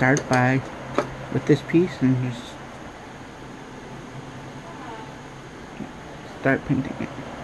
start by with this piece and just start painting it.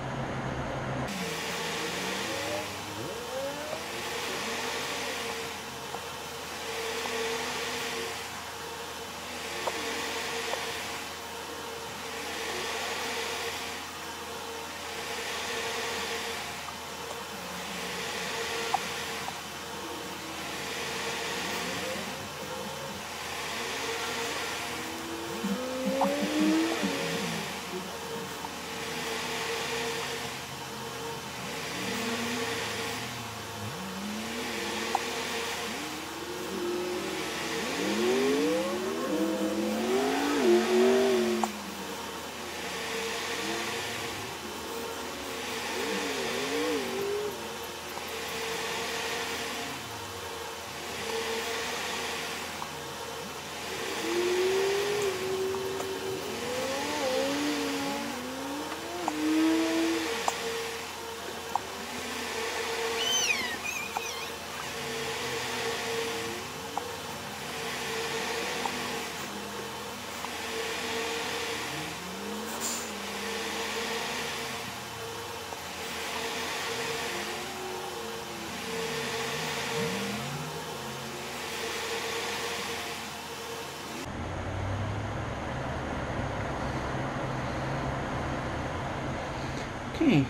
Okay,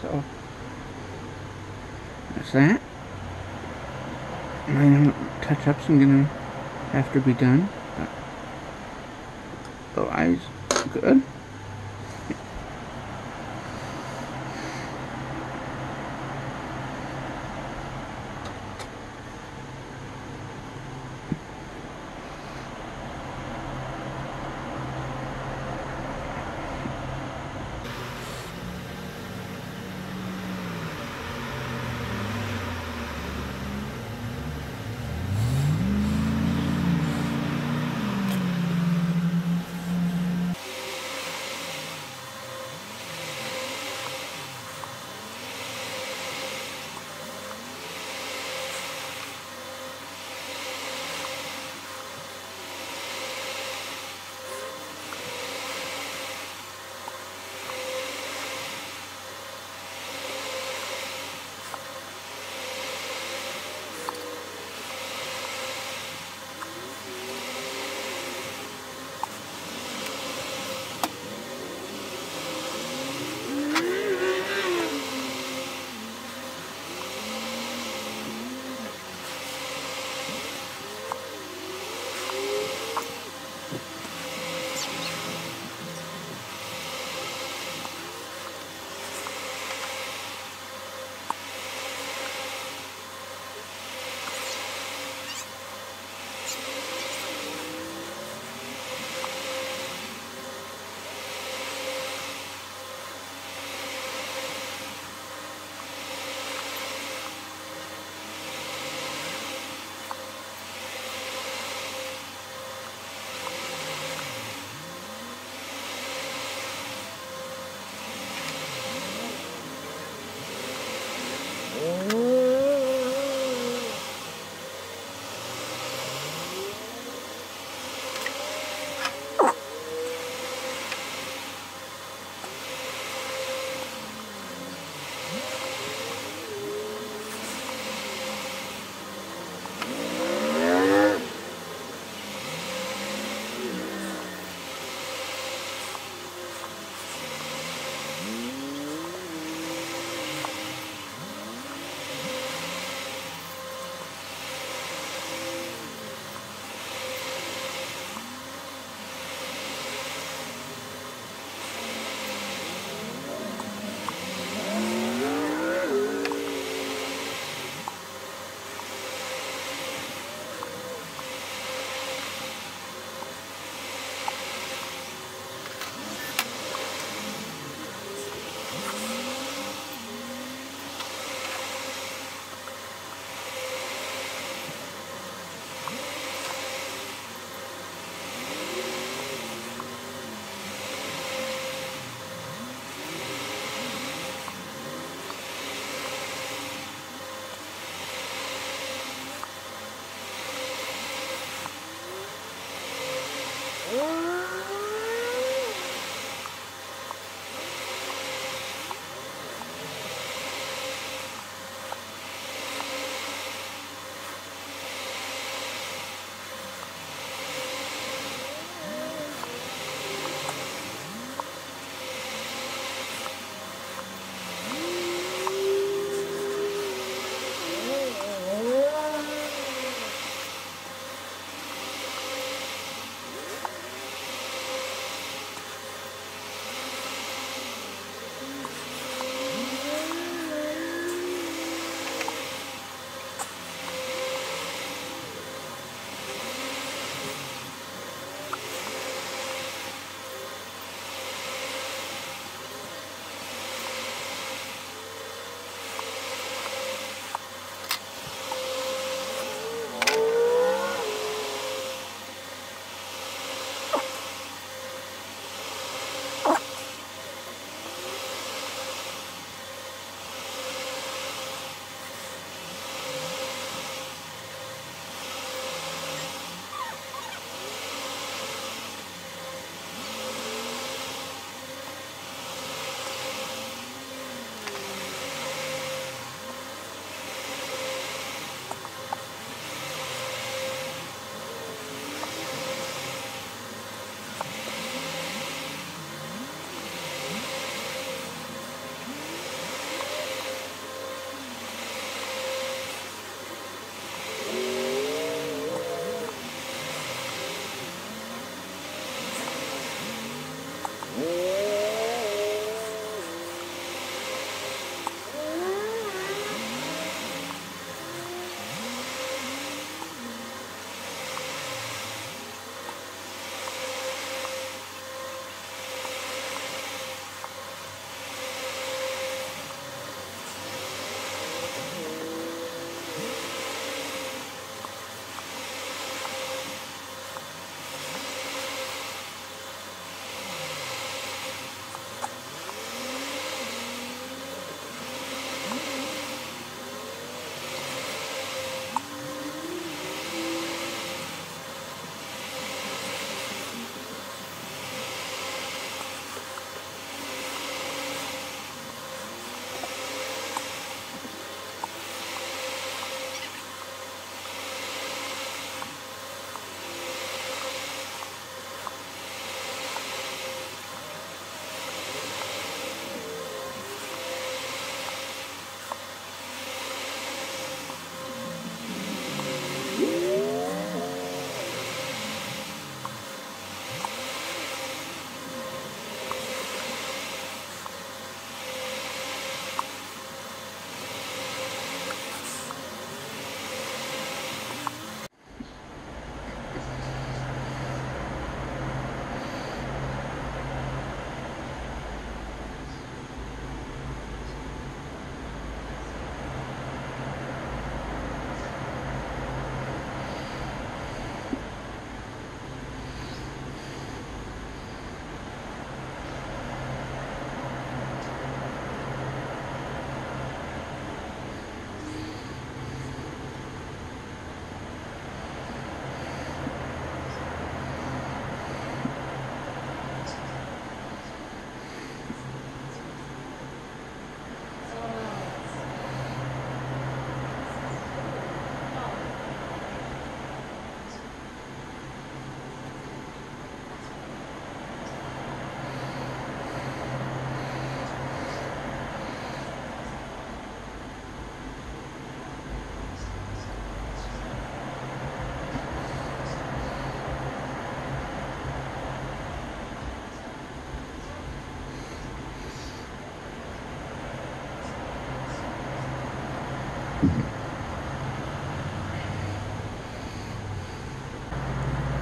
so that's that. Minor touch-ups I'm gonna have to be done, but eyes, good.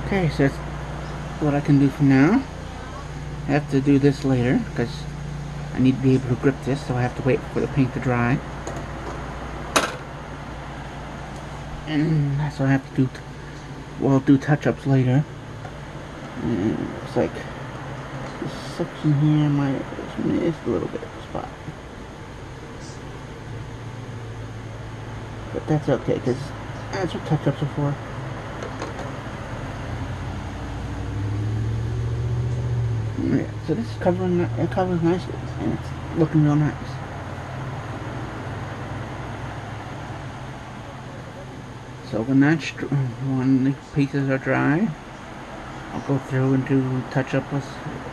Okay, so that's what I can do for now. I have to do this later because I need to be able to grip this, so I have to wait for the paint to dry. And that's what I have to do. Well, do touch-ups later. And it's like this section here might miss a little bit of spot. But that's okay, because that's what touch-ups are for. Yeah, so this is covering, it covers nicely, and it's looking real nice. So when that's, when the pieces are dry, I'll go through and do touch up with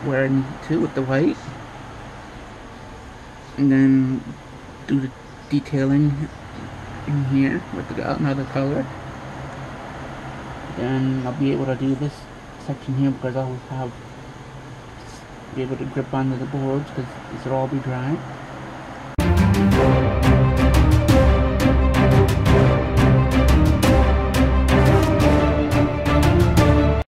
where I need to with the white. And then do the detailing in here with another color. Then I'll be able to do this section here because I'll have be able to grip onto the boards because this will all be dry.